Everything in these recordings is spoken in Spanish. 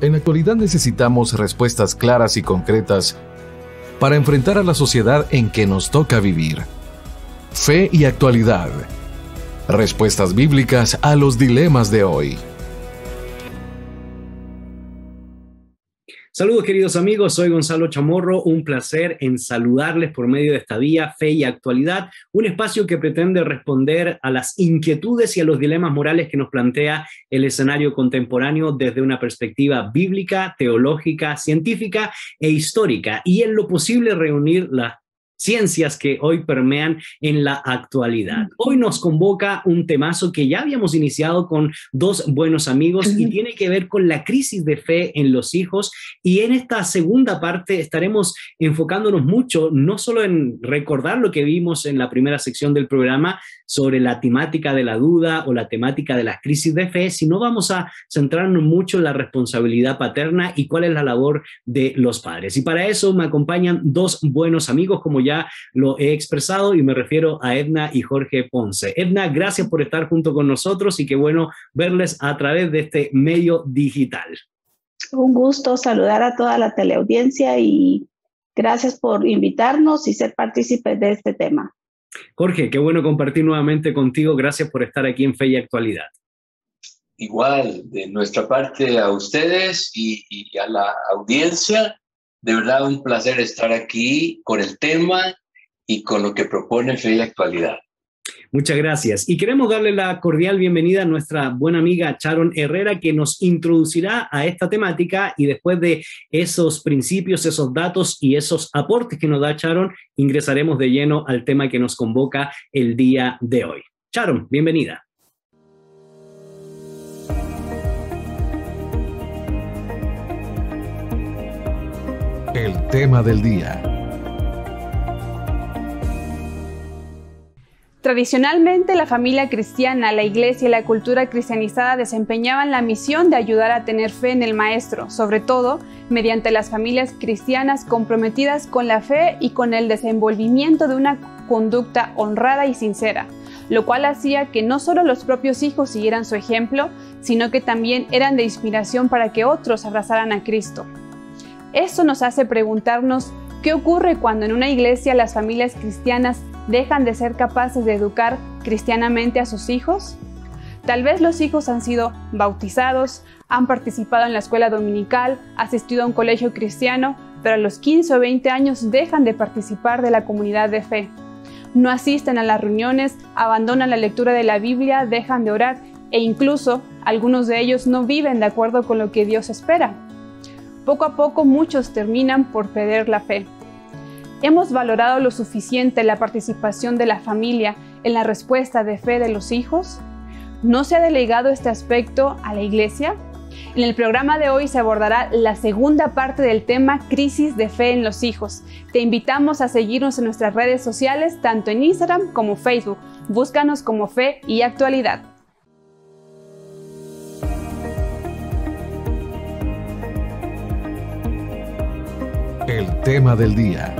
En la actualidad necesitamos respuestas claras y concretas para enfrentar a la sociedad en que nos toca vivir. Fe y actualidad. Respuestas bíblicas a los dilemas de hoy. Saludos queridos amigos, soy Gonzalo Chamorro, un placer en saludarles por medio de esta vía Fe y Actualidad, un espacio que pretende responder a las inquietudes y a los dilemas morales que nos plantea el escenario contemporáneo desde una perspectiva bíblica, teológica, científica e histórica, y en lo posible reunir las ciencias que hoy permean en la actualidad. Hoy nos convoca un temazo que ya habíamos iniciado con dos buenos amigos y tiene que ver con la crisis de fe en los hijos. Y en esta segunda parte estaremos enfocándonos mucho, no solo en recordar lo que vimos en la primera sección del programa sobre la temática de la duda o la temática de las crisis de fe, sino vamos a centrarnos mucho en la responsabilidad paterna y cuál es la labor de los padres. Y para eso me acompañan dos buenos amigos, como ya lo he expresado y me refiero a Edna y Jorge Ponce. Edna, gracias por estar junto con nosotros y qué bueno verles a través de este medio digital. Un gusto saludar a toda la teleaudiencia y gracias por invitarnos y ser partícipes de este tema. Jorge, qué bueno compartir nuevamente contigo. Gracias por estar aquí en Fe y Actualidad. Igual, de nuestra parte a ustedes y, y a la audiencia, de verdad, un placer estar aquí con el tema y con lo que propone Fe y Actualidad. Muchas gracias. Y queremos darle la cordial bienvenida a nuestra buena amiga Sharon Herrera, que nos introducirá a esta temática y después de esos principios, esos datos y esos aportes que nos da Sharon, ingresaremos de lleno al tema que nos convoca el día de hoy. Sharon, bienvenida. El tema del día. Tradicionalmente, la familia cristiana, la iglesia y la cultura cristianizada desempeñaban la misión de ayudar a tener fe en el Maestro, sobre todo mediante las familias cristianas comprometidas con la fe y con el desenvolvimiento de una conducta honrada y sincera, lo cual hacía que no solo los propios hijos siguieran su ejemplo, sino que también eran de inspiración para que otros abrazaran a Cristo. Esto nos hace preguntarnos qué ocurre cuando en una iglesia las familias cristianas dejan de ser capaces de educar cristianamente a sus hijos. Tal vez los hijos han sido bautizados, han participado en la escuela dominical, asistido a un colegio cristiano, pero a los 15 o 20 años dejan de participar de la comunidad de fe. No asisten a las reuniones, abandonan la lectura de la Biblia, dejan de orar e incluso algunos de ellos no viven de acuerdo con lo que Dios espera. Poco a poco muchos terminan por perder la fe. ¿Hemos valorado lo suficiente la participación de la familia en la respuesta de fe de los hijos? ¿No se ha delegado este aspecto a la iglesia? En el programa de hoy se abordará la segunda parte del tema crisis de fe en los hijos. Te invitamos a seguirnos en nuestras redes sociales, tanto en Instagram como Facebook. Búscanos como Fe y Actualidad. El tema del día.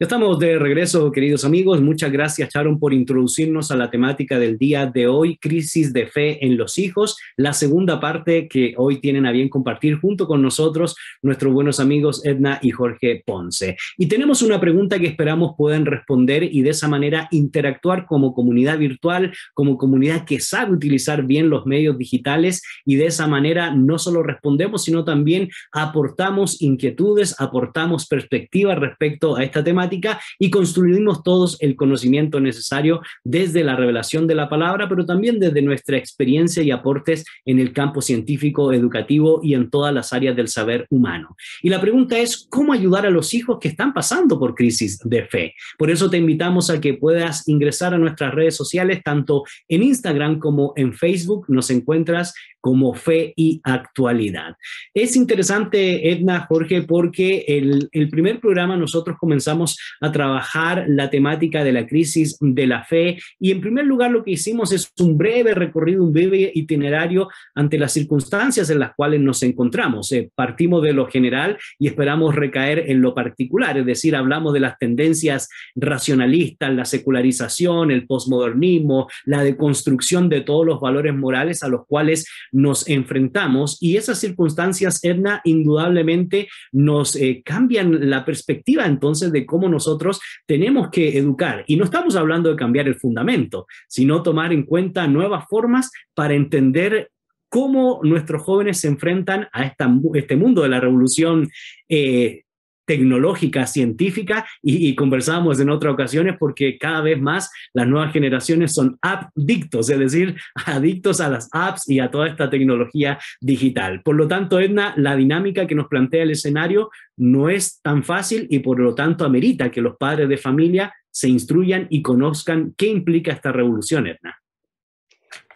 Estamos de regreso, queridos amigos. Muchas gracias, Sharon, por introducirnos a la temática del día de hoy, crisis de fe en los hijos. La segunda parte que hoy tienen a bien compartir junto con nosotros nuestros buenos amigos Edna y Jorge Ponce. Y tenemos una pregunta que esperamos puedan responder y de esa manera interactuar como comunidad virtual, como comunidad que sabe utilizar bien los medios digitales y de esa manera no solo respondemos, sino también aportamos inquietudes, aportamos perspectivas respecto a esta temática y construimos todos el conocimiento necesario desde la revelación de la palabra, pero también desde nuestra experiencia y aportes en el campo científico, educativo y en todas las áreas del saber humano. Y la pregunta es, ¿cómo ayudar a los hijos que están pasando por crisis de fe? Por eso te invitamos a que puedas ingresar a nuestras redes sociales, tanto en Instagram como en Facebook. Nos encuentras como fe y actualidad. Es interesante, Edna, Jorge, porque el, primer programa nosotros comenzamos a trabajar la temática de la crisis de la fe y en primer lugar lo que hicimos es un breve recorrido, un breve itinerario ante las circunstancias en las cuales nos encontramos. Eh, partimos de lo general y esperamos recaer en lo particular, es decir, hablamos de las tendencias racionalistas, la secularización, el posmodernismo, la deconstrucción de todos los valores morales a los cuales nos enfrentamos y esas circunstancias, Edna, indudablemente nos eh, cambian la perspectiva entonces de cómo nosotros tenemos que educar. Y no estamos hablando de cambiar el fundamento, sino tomar en cuenta nuevas formas para entender cómo nuestros jóvenes se enfrentan a esta, este mundo de la revolución eh, tecnológica, científica, y, conversábamos en otras ocasiones porque cada vez más las nuevas generaciones son adictos, es decir, adictos a las apps y a toda esta tecnología digital. Por lo tanto, Edna, la dinámica que nos plantea el escenario no es tan fácil y por lo tanto amerita que los padres de familia se instruyan y conozcan qué implica esta revolución, Edna.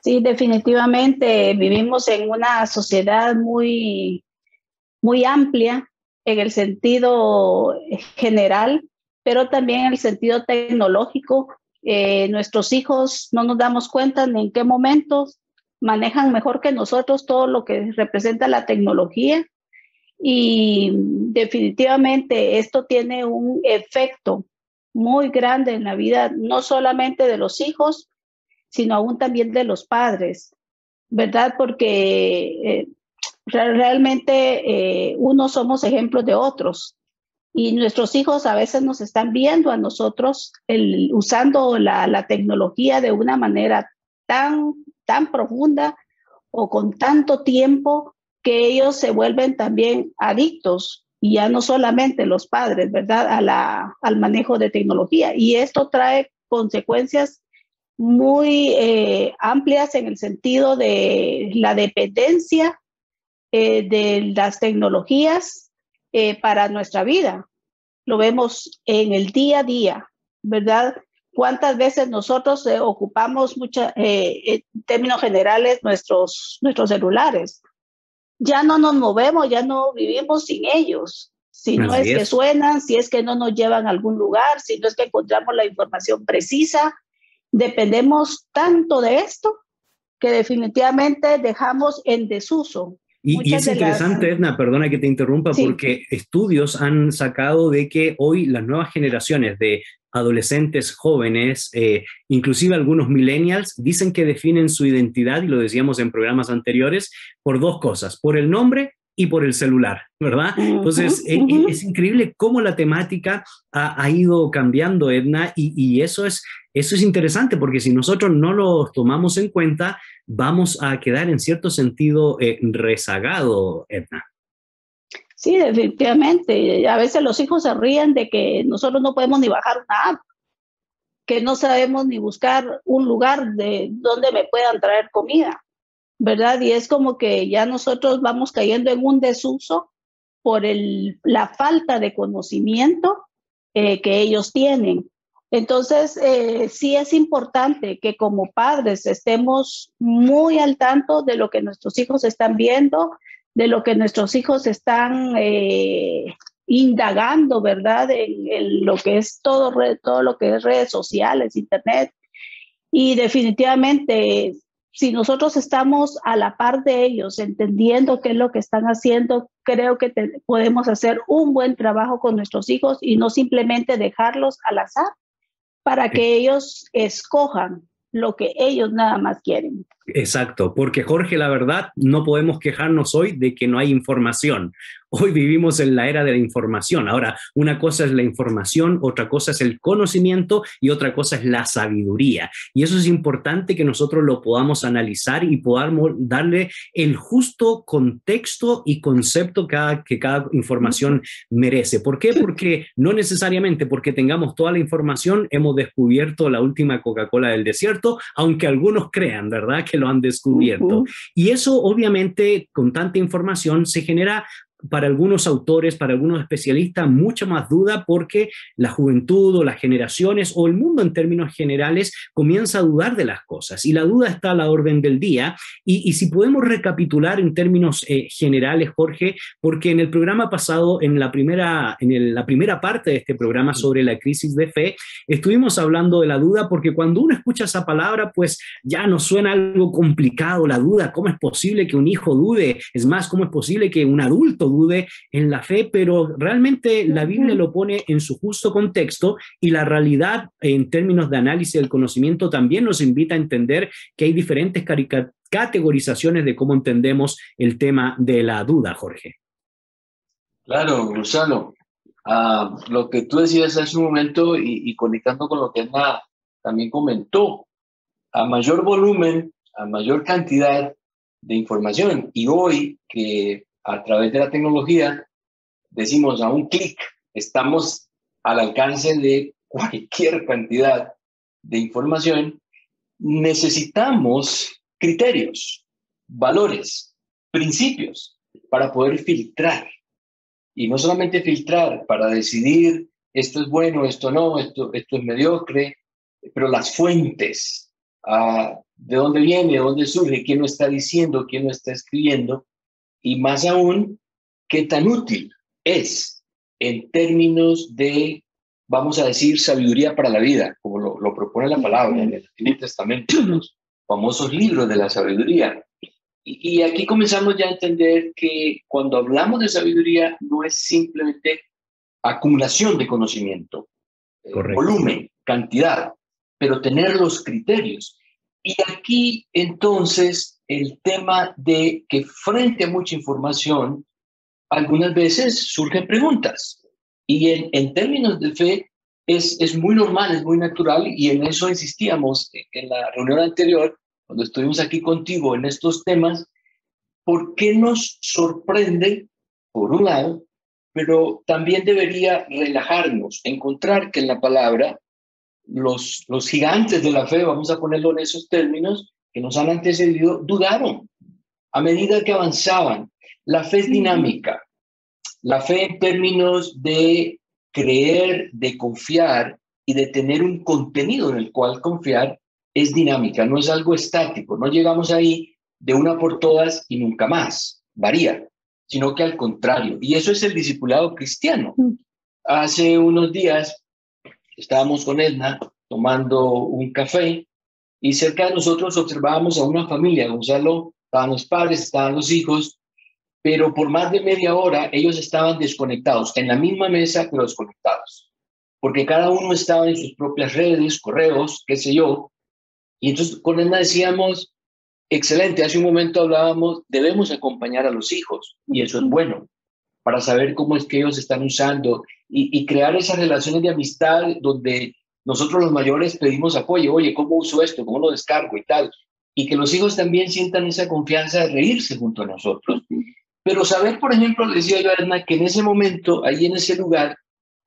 Sí, definitivamente vivimos en una sociedad muy, muy amplia en el sentido general, pero también en el sentido tecnológico. Eh, nuestros hijos no nos damos cuenta en qué momentos manejan mejor que nosotros todo lo que representa la tecnología y definitivamente esto tiene un efecto muy grande en la vida, no solamente de los hijos, sino aún también de los padres, ¿verdad? Porque eh, realmente eh, unos somos ejemplos de otros y nuestros hijos a veces nos están viendo a nosotros usando la, tecnología de una manera tan, tan profunda o con tanto tiempo que ellos se vuelven también adictos y ya no solamente los padres, ¿verdad? A la, al manejo de tecnología. Y esto trae consecuencias muy eh, amplias en el sentido de la dependencia eh, de las tecnologías eh, para nuestra vida. Lo vemos en el día a día, ¿verdad? ¿Cuántas veces nosotros eh, ocupamos, mucha, en términos generales, nuestros, nuestros celulares? Ya no nos movemos, ya no vivimos sin ellos. Si no es, que suenan, si es que no nos llevan a algún lugar, si no es que encontramos la información precisa, dependemos tanto de esto que definitivamente dejamos en desuso y, es interesante, Edna, perdona que te interrumpa, porque estudios han sacado de que hoy las nuevas generaciones de adolescentes jóvenes, eh, inclusive algunos millennials, dicen que definen su identidad, y lo decíamos en programas anteriores, por dos cosas, por el nombre y por el celular, ¿verdad? Entonces, e, e, es, increíble cómo la temática ha, ido cambiando, Edna, y, eso, es, eso es interesante porque si nosotros no lo tomamos en cuenta, vamos a quedar en cierto sentido eh, rezagado, Edna. Sí, definitivamente. A veces los hijos se ríen de que nosotros no podemos ni bajar una app, que no sabemos ni buscar un lugar de donde me puedan traer comida. ¿Verdad? Y es como que ya nosotros vamos cayendo en un desuso por el, la falta de conocimiento eh, que ellos tienen. Entonces, eh, sí es importante que como padres estemos muy al tanto de lo que nuestros hijos están viendo, de lo que nuestros hijos están eh, indagando, ¿verdad? En, en, lo que es todo, todo lo que es redes sociales, internet. Y definitivamente si nosotros estamos a la par de ellos, entendiendo qué es lo que están haciendo, creo que podemos hacer un buen trabajo con nuestros hijos y no simplemente dejarlos al azar para que ellos escojan lo que ellos nada más quieren. Exacto, porque Jorge, la verdad, no podemos quejarnos hoy de que no hay información. Hoy vivimos en la era de la información. Ahora, una cosa es la información, otra cosa es el conocimiento y otra cosa es la sabiduría. Y eso es importante que nosotros lo podamos analizar y podamos darle el justo contexto y concepto que cada información merece. ¿Por qué? Porque no necesariamente porque tengamos toda la información hemos descubierto la última Coca-Cola del desierto, aunque algunos crean, ¿verdad? Que lo han descubierto. Y eso obviamente con tanta información se genera para algunos autores, para algunos especialistas, mucha más duda porque la juventud o las generaciones o el mundo en términos generales comienza a dudar de las cosas y la duda está a la orden del día. Y, si podemos recapitular en términos eh, generales, Jorge, porque en el programa pasado, en la primera, en la primera parte de este programa sobre la crisis de fe, estuvimos hablando de la duda porque cuando uno escucha esa palabra, pues ya nos suena algo complicado la duda. ¿Cómo es posible que un hijo dude? Es más, ¿cómo es posible que un adulto dude en la fe? Pero realmente la Biblia lo pone en su justo contexto y la realidad en términos de análisis del conocimiento también nos invita a entender que hay diferentes categorizaciones de cómo entendemos el tema de la duda, Jorge. Claro, Gonzalo. Ah, lo que tú decías hace un momento y, conectando con lo que Ana también comentó, a mayor volumen, a mayor cantidad de información. Y hoy que a través de la tecnología decimos a un clic, estamos al alcance de cualquier cantidad de información, necesitamos criterios, valores, principios para poder filtrar. Y no solamente filtrar para decidir esto es bueno, esto no, esto, esto es mediocre, pero las fuentes, ah, de dónde viene, de dónde surge, quién lo está diciendo, quién lo está escribiendo, y más aún, qué tan útil es en términos de, vamos a decir, sabiduría para la vida, como lo, lo propone la palabra en el Antiguo Testamento, los famosos libros de la sabiduría. Y, y aquí comenzamos ya a entender que cuando hablamos de sabiduría no es simplemente acumulación de conocimiento, eh, volumen, cantidad, pero tener los criterios. Y aquí entonces el tema de que frente a mucha información, algunas veces surgen preguntas. Y en, en términos de fe es, es muy normal, es muy natural y en eso insistíamos en la reunión anterior, cuando estuvimos aquí contigo en estos temas, ¿por qué nos sorprende, por un lado, pero también debería relajarnos, encontrar que en la palabra los, los gigantes de la fe, vamos a ponerlo en esos términos, que nos han antecedido, dudaron a medida que avanzaban. La fe es dinámica. La fe en términos de creer, de confiar y de tener un contenido en el cual confiar es dinámica, no es algo estático. No llegamos ahí de una por todas y nunca más. Varía, sino que al contrario. Y eso es el discipulado cristiano. Hace unos días estábamos con Edna tomando un café y cerca de nosotros observábamos a una familia, Gonzalo, estaban los padres, estaban los hijos, pero por más de media hora ellos estaban desconectados, en la misma mesa, pero desconectados, porque cada uno estaba en sus propias redes, correos, qué sé yo, y entonces con Edna decíamos, excelente, hace un momento hablábamos, debemos acompañar a los hijos, y eso es bueno, para saber cómo es que ellos están usando y, crear esas relaciones de amistad donde nosotros los mayores pedimos apoyo, oye, ¿cómo uso esto? ¿Cómo lo descargo y tal? Y que los hijos también sientan esa confianza de reírse junto a nosotros. Pero saber, por ejemplo, decía yo a Edna, que en ese momento, ahí en ese lugar,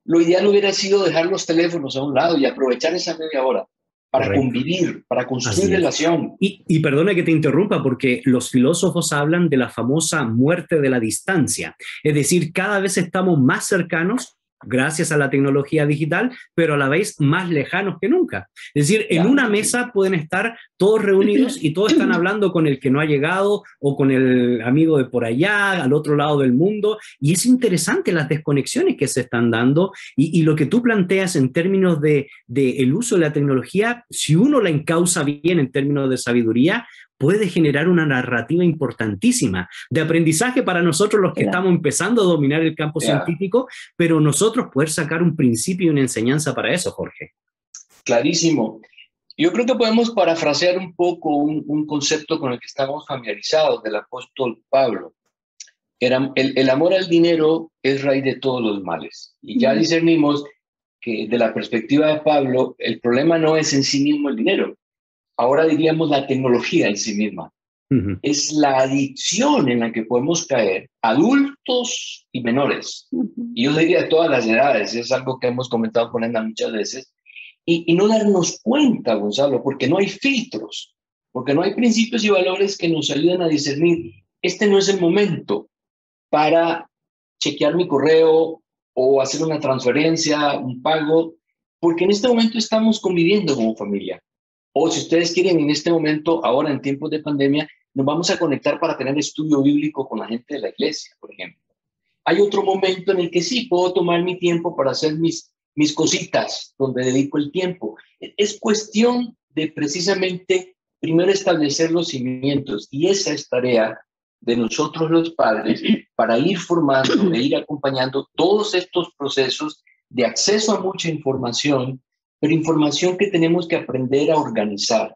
lo ideal hubiera sido dejar los teléfonos a un lado y aprovechar esa media hora para convivir, para construir relación. Y, y perdona que te interrumpa, porque los filósofos hablan de la famosa muerte de la distancia. Es decir, cada vez estamos más cercanos gracias a la tecnología digital, pero a la vez más lejanos que nunca. Es decir, en una mesa pueden estar todos reunidos y todos están hablando con el que no ha llegado o con el amigo de por allá, al otro lado del mundo, y es interesante las desconexiones que se están dando y, lo que tú planteas en términos de, de el uso de la tecnología, si uno la encausa bien en términos de sabiduría, puede generar una narrativa importantísima de aprendizaje para nosotros los que estamos empezando a dominar el campo científico, pero nosotros poder sacar un principio y una enseñanza para eso, Jorge. Clarísimo. Yo creo que podemos parafrasear un poco un, concepto con el que estamos familiarizados del apóstol Pablo. Era, el, amor al dinero es raíz de todos los males. Y ya discernimos que de la perspectiva de Pablo, el problema no es en sí mismo el dinero, ahora diríamos la tecnología en sí misma. Es la adicción en la que podemos caer, adultos y menores. Y yo diría de todas las edades, es algo que hemos comentado con Enda muchas veces. Y, no darnos cuenta, Gonzalo, porque no hay filtros, porque no hay principios y valores que nos ayuden a discernir. Este no es el momento para chequear mi correo o hacer una transferencia, un pago, porque en este momento estamos conviviendo como familia. O si ustedes quieren, en este momento, ahora en tiempos de pandemia, nos vamos a conectar para tener estudio bíblico con la gente de la iglesia, por ejemplo. Hay otro momento en el que sí puedo tomar mi tiempo para hacer mis, mis cositas, donde dedico el tiempo. Es cuestión de precisamente primero establecer los cimientos y esa es tarea de nosotros los padres para ir formando e ir acompañando todos estos procesos de acceso a mucha información, pero información que tenemos que aprender a organizar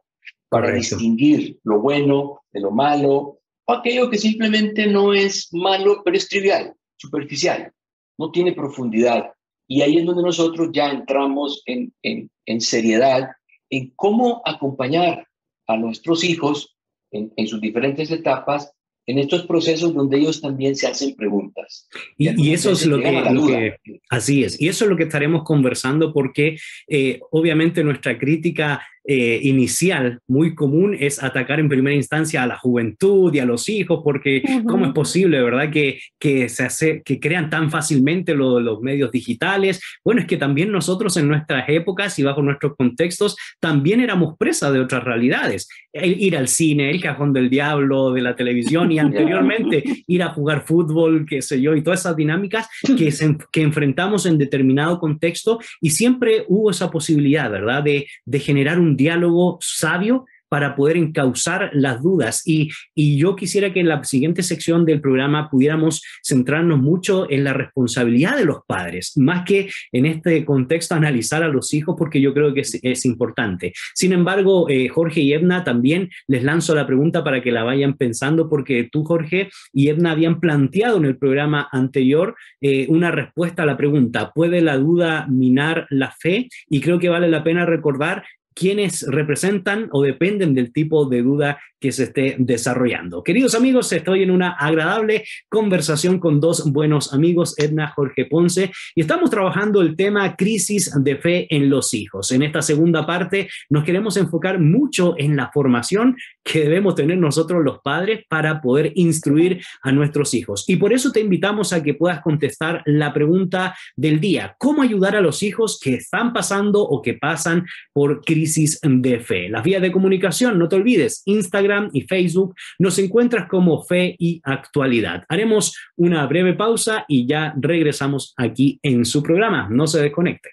para distinguir lo bueno de lo malo, o aquello que simplemente no es malo, pero es trivial, superficial, no tiene profundidad. Y ahí es donde nosotros ya entramos en, en, en seriedad en cómo acompañar a nuestros hijos en, en sus diferentes etapas en estos procesos donde ellos también se hacen preguntas. Y, eso es lo que, así es, y eso es lo que estaremos conversando porque eh, obviamente nuestra crítica eh, inicial muy común es atacar en primera instancia a la juventud y a los hijos, porque ¿cómo es posible, verdad, que, que, se hace, que crean tan fácilmente los medios digitales? Bueno, es que también nosotros en nuestras épocas y bajo nuestros contextos también éramos presa de otras realidades. ir al cine, el cajón del diablo, de la televisión y anteriormente ir a jugar fútbol, qué sé yo, y todas esas dinámicas que, que enfrentamos en determinado contexto y siempre hubo esa posibilidad, ¿verdad?, de, de generar un diálogo sabio para poder encauzar las dudas. Y, y, yo quisiera que en la siguiente sección del programa pudiéramos centrarnos mucho en la responsabilidad de los padres, más que en este contexto analizar a los hijos, porque yo creo que es, importante. Sin embargo, eh, Jorge y Edna también les lanzo la pregunta para que la vayan pensando, porque tú, Jorge, y Edna habían planteado en el programa anterior eh, una respuesta a la pregunta, ¿puede la duda minar la fe? Y creo que vale la pena recordar quienes representan o dependen del tipo de duda que se esté desarrollando. Queridos amigos, estoy en una agradable conversación con dos buenos amigos, Edna Jorge Ponce, y estamos trabajando el tema crisis de fe en los hijos. En esta segunda parte nos queremos enfocar mucho en la formación que debemos tener nosotros los padres para poder instruir a nuestros hijos. Y por eso te invitamos a que puedas contestar la pregunta del día, ¿cómo ayudar a los hijos que están pasando o que pasan por crisis de fe? Las vías de comunicación, no te olvides, Instagram, y Facebook. Nos encuentras como Fe y Actualidad. Haremos una breve pausa y ya regresamos aquí en su programa. No se desconecte.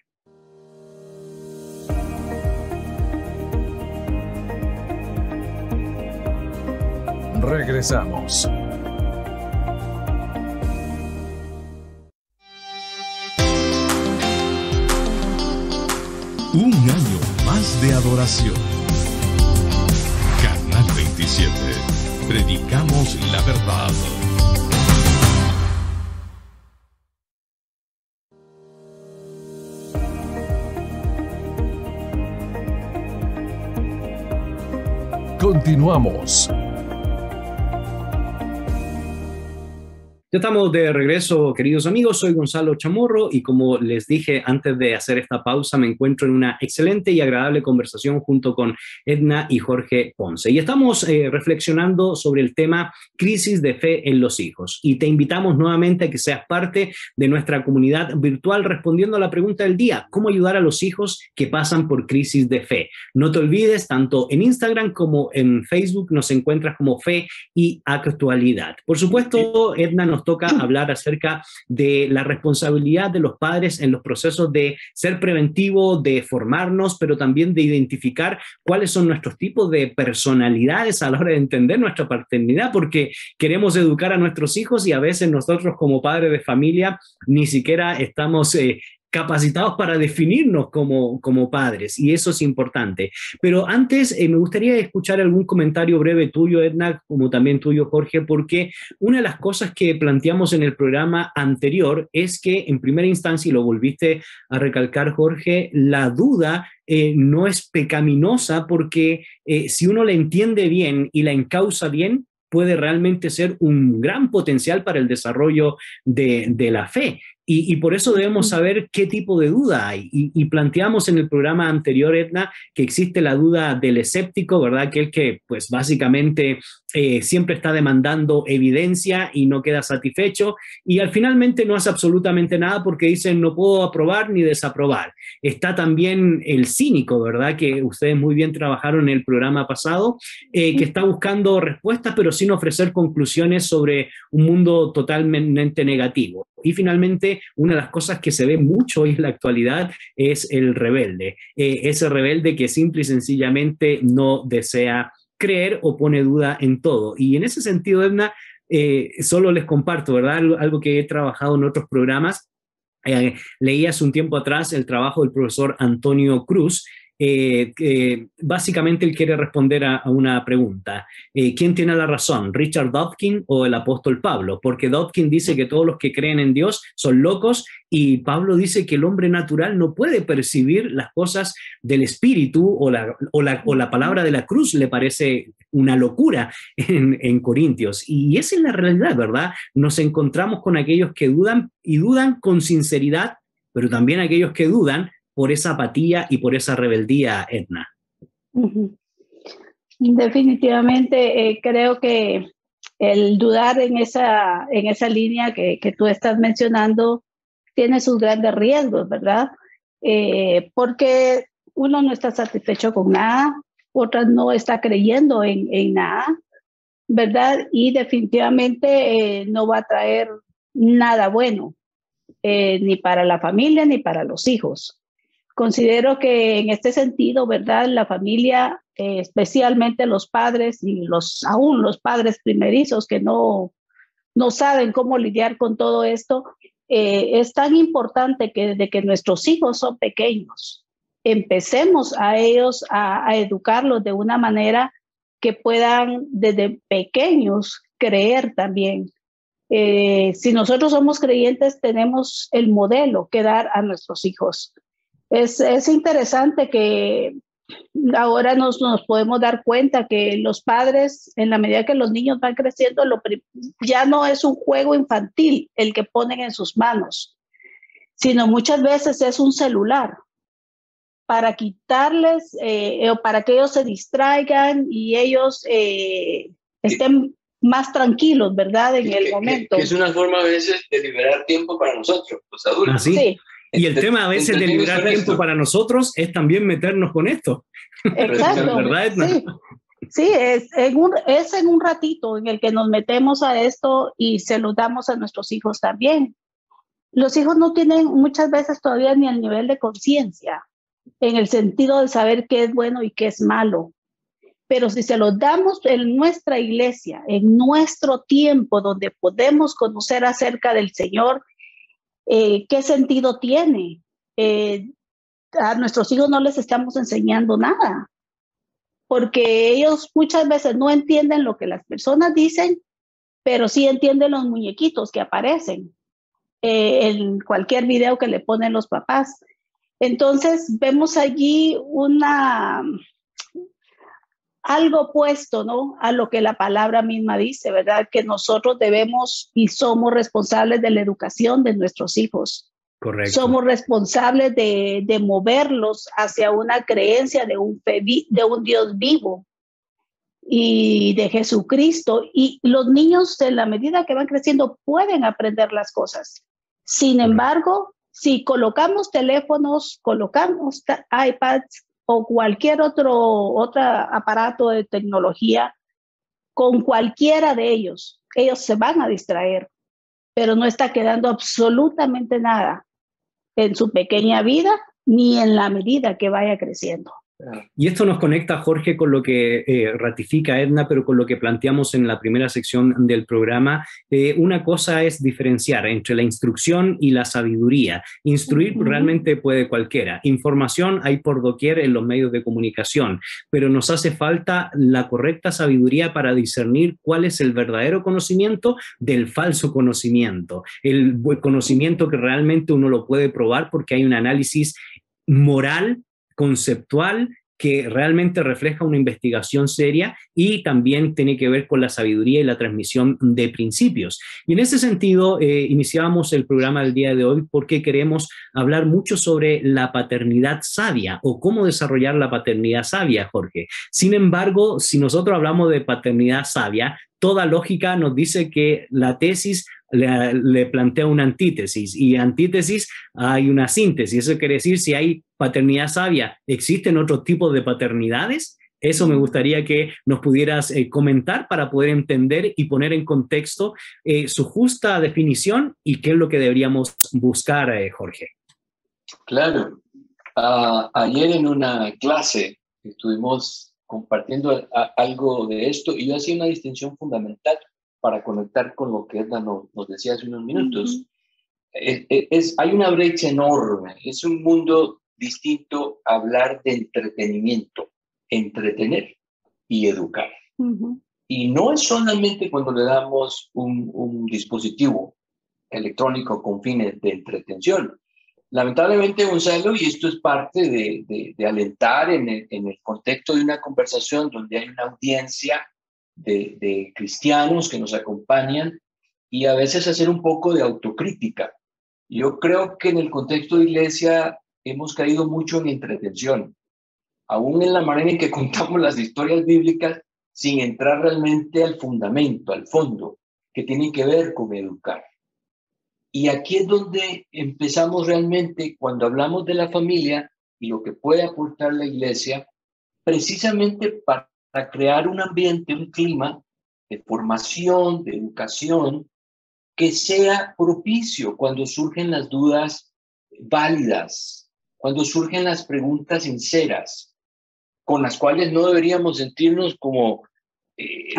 Regresamos. Un año más de adoración Predicamos la verdad. Continuamos. Ya estamos de regreso, queridos amigos. Soy Gonzalo Chamorro y como les dije antes de hacer esta pausa, me encuentro en una excelente y agradable conversación junto con Edna y Jorge Ponce. Y estamos eh, reflexionando sobre el tema crisis de fe en los hijos. Y te invitamos nuevamente a que seas parte de nuestra comunidad virtual respondiendo a la pregunta del día, ¿cómo ayudar a los hijos que pasan por crisis de fe? No te olvides, tanto en Instagram como en Facebook nos encuentras como fe y actualidad. Por supuesto, Edna nos toca hablar acerca de la responsabilidad de los padres en los procesos de ser preventivo, de formarnos, pero también de identificar cuáles son nuestros tipos de personalidades a la hora de entender nuestra paternidad, porque queremos educar a nuestros hijos y a veces nosotros como padres de familia ni siquiera estamos eh, capacitados para definirnos como, como padres, y eso es importante. Pero antes eh, me gustaría escuchar algún comentario breve tuyo, Edna, como también tuyo, Jorge, porque una de las cosas que planteamos en el programa anterior es que en primera instancia, y lo volviste a recalcar, Jorge, la duda eh, no es pecaminosa porque eh, si uno la entiende bien y la encausa bien, puede realmente ser un gran potencial para el desarrollo de, de la fe. Y, por eso debemos saber qué tipo de duda hay. Y, planteamos en el programa anterior, Edna, que existe la duda del escéptico, ¿verdad? Aquel que, pues básicamente eh, siempre está demandando evidencia y no queda satisfecho. Y al finalmente no hace absolutamente nada porque dicen no puedo aprobar ni desaprobar. Está también el cínico, ¿verdad? Que ustedes muy bien trabajaron en el programa pasado, eh, que está buscando respuestas, pero sin ofrecer conclusiones sobre un mundo totalmente negativo. Y finalmente, una de las cosas que se ve mucho hoy en la actualidad es el rebelde, eh, ese rebelde que simple y sencillamente no desea creer o pone duda en todo. Y en ese sentido, Edna, eh, solo les comparto, ¿verdad? Algo, que he trabajado en otros programas. Eh, leí hace un tiempo atrás el trabajo del profesor Antonio Cruz, eh, básicamente él quiere responder a, una pregunta. Eh, ¿Quién tiene la razón, Richard Dawkins o el apóstol Pablo? Porque Dawkins dice que todos los que creen en Dios son locos y Pablo dice que el hombre natural no puede percibir las cosas del espíritu o la, o la, palabra de la cruz le parece una locura en, en Corintios. Y esa es la realidad, ¿verdad? Nos encontramos con aquellos que dudan y dudan con sinceridad, pero también aquellos que dudan por esa apatía y por esa rebeldía, Edna. Definitivamente eh, creo que el dudar en esa, en esa línea que, tú estás mencionando tiene sus grandes riesgos, ¿verdad? Eh, porque uno no está satisfecho con nada, otra no está creyendo en, en nada, ¿verdad? Y definitivamente eh, no va a traer nada bueno, ni para la familia ni para los hijos. Considero que en este sentido, ¿verdad? La familia, eh, especialmente los padres y los aún los padres primerizos que no, no saben cómo lidiar con todo esto, eh, es tan importante que desde que nuestros hijos son pequeños, empecemos a ellos a, educarlos de una manera que puedan desde pequeños creer también. Eh, si nosotros somos creyentes, tenemos el modelo que dar a nuestros hijos es, interesante que ahora nos, nos, podemos dar cuenta que los padres, en la medida que los niños van creciendo, lo, ya no es un juego infantil el que ponen en sus manos, sino muchas veces es un celular para quitarles eh, o para que ellos se distraigan y ellos eh, estén más tranquilos, ¿verdad? En el momento. es una forma a veces de liberar tiempo para nosotros, los adultos. ¿Ah, sí? Y el tema a veces de liberar tiempo para nosotros es también meternos con esto. Exacto. ¿Verdad, Sí, sí es, en un, es en un ratito en el que nos metemos a esto y se lo damos a nuestros hijos también. Los hijos no tienen muchas veces todavía ni el nivel de conciencia en el sentido de saber qué es bueno y qué es malo. Pero si se lo damos en nuestra iglesia, en nuestro tiempo donde podemos conocer acerca del Señor eh, ¿qué sentido tiene? Eh, a nuestros hijos no les estamos enseñando nada, porque ellos muchas veces no entienden lo que las personas dicen, pero sí entienden los muñequitos que aparecen eh, en cualquier video que le ponen los papás. Entonces vemos allí una, algo opuesto, ¿no? A lo que la palabra misma dice, ¿verdad? Que nosotros debemos y somos responsables de la educación de nuestros hijos. Correcto. Somos responsables de, de moverlos hacia una creencia de un, de un Dios vivo y de Jesucristo. Y los niños, en la medida que van creciendo, pueden aprender las cosas. Sin embargo, si colocamos teléfonos, colocamos iPads, o cualquier otro, otro aparato de tecnología, con cualquiera de ellos, ellos se van a distraer, pero no está quedando absolutamente nada en su pequeña vida ni en la medida que vaya creciendo. Y esto nos conecta, Jorge, con lo que eh, ratifica Edna, pero con lo que planteamos en la primera sección del programa. Eh, una cosa es diferenciar entre la instrucción y la sabiduría. Instruir realmente puede cualquiera. Información hay por doquier en los medios de comunicación, pero nos hace falta la correcta sabiduría para discernir cuál es el verdadero conocimiento del falso conocimiento. El conocimiento que realmente uno lo puede probar porque hay un análisis moral conceptual que realmente refleja una investigación seria y también tiene que ver con la sabiduría y la transmisión de principios. Y en ese sentido, eh, iniciamos el programa del día de hoy porque queremos hablar mucho sobre la paternidad sabia o cómo desarrollar la paternidad sabia, Jorge. Sin embargo, si nosotros hablamos de paternidad sabia, toda lógica nos dice que la tesis le, plantea una antítesis y antítesis hay una síntesis. Eso quiere decir, si hay paternidad sabia, ¿existen otros tipos de paternidades? Eso me gustaría que nos pudieras eh, comentar para poder entender y poner en contexto eh, su justa definición y qué es lo que deberíamos buscar, eh, Jorge. Claro. Ah, ayer en una clase estuvimos compartiendo algo de esto y yo hacía una distinción fundamental para conectar con lo que Edna nos, decía hace unos minutos. es, hay una brecha enorme, es un mundo distinto hablar de entretenimiento, entretener y educar. Y no es solamente cuando le damos un, un, dispositivo electrónico con fines de entretención. Lamentablemente, Gonzalo, y esto es parte de, de, alentar en el, en el contexto de una conversación donde hay una audiencia de, cristianos que nos acompañan y a veces hacer un poco de autocrítica. Yo creo que en el contexto de iglesia hemos caído mucho en entretención, aún en la manera en que contamos las historias bíblicas sin entrar realmente al fundamento, al fondo, que tiene que ver con educar. Y aquí es donde empezamos realmente cuando hablamos de la familia y lo que puede aportar la iglesia, precisamente para para crear un ambiente, un clima de formación, de educación, que sea propicio cuando surgen las dudas válidas, cuando surgen las preguntas sinceras, con las cuales no deberíamos sentirnos como, eh,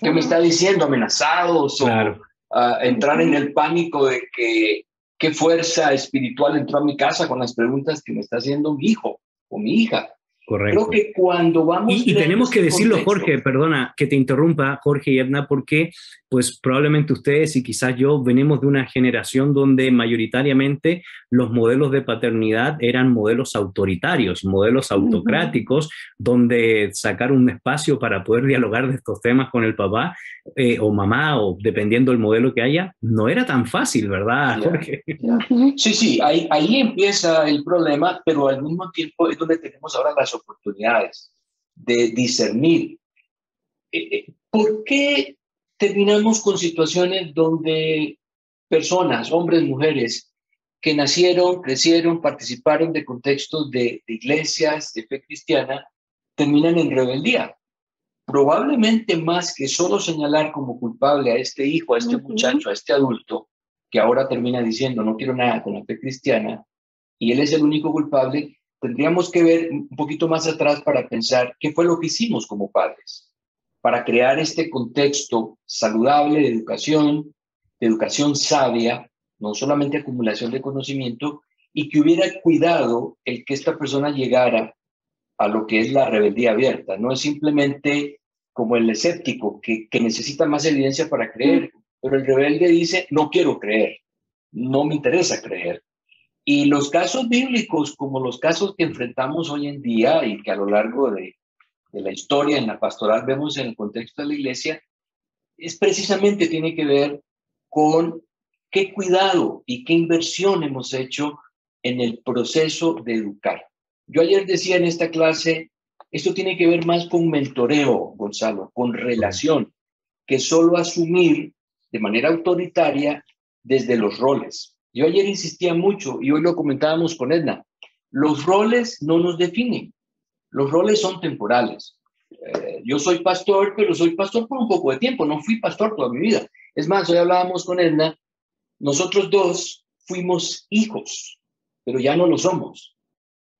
¿qué me está diciendo? Amenazados o entrar en el pánico de que qué fuerza espiritual entró a mi casa con las preguntas que me está haciendo mi hijo o mi hija. Correcto. Creo que cuando vamos... Y, tenemos que decirlo, Jorge, perdona que te interrumpa, Jorge y Edna, porque pues probablemente ustedes y quizás yo venimos de una generación donde mayoritariamente los modelos de paternidad eran modelos autoritarios, modelos autocráticos, donde sacar un espacio para poder dialogar de estos temas con el papá eh, o mamá, o dependiendo del modelo que haya, no era tan fácil, ¿verdad, Jorge? Sí, sí, ahí, ahí empieza el problema, pero al mismo tiempo es donde tenemos ahora las oportunidades de discernir. Eh, eh, ¿Por qué terminamos con situaciones donde personas, hombres, mujeres, que nacieron, crecieron, participaron de contextos de, iglesias, de fe cristiana, terminan en rebeldía? Probablemente más que solo señalar como culpable a este hijo, a este muchacho, a este adulto, que ahora termina diciendo no quiero nada con la fe cristiana, y él es el único culpable, tendríamos que ver un poquito más atrás para pensar qué fue lo que hicimos como padres para crear este contexto saludable de educación, de educación sabia, no solamente acumulación de conocimiento, y que hubiera cuidado el que esta persona llegara a lo que es la rebeldía abierta. No es simplemente como el escéptico que, que necesita más evidencia para creer, pero el rebelde dice, no quiero creer, no me interesa creer. Y los casos bíblicos, como los casos que enfrentamos hoy en día y que a lo largo de, la historia en la pastoral vemos en el contexto de la iglesia, es precisamente tiene que ver con qué cuidado y qué inversión hemos hecho en el proceso de educar. Yo ayer decía en esta clase, esto tiene que ver más con mentoreo, Gonzalo, con relación, que solo asumir de manera autoritaria desde los roles. Yo ayer insistía mucho y hoy lo comentábamos con Edna. Los roles no nos definen. Los roles son temporales. Eh, yo soy pastor, pero soy pastor por un poco de tiempo. No fui pastor toda mi vida. Es más, hoy hablábamos con Edna. Nosotros dos fuimos hijos, pero ya no lo somos.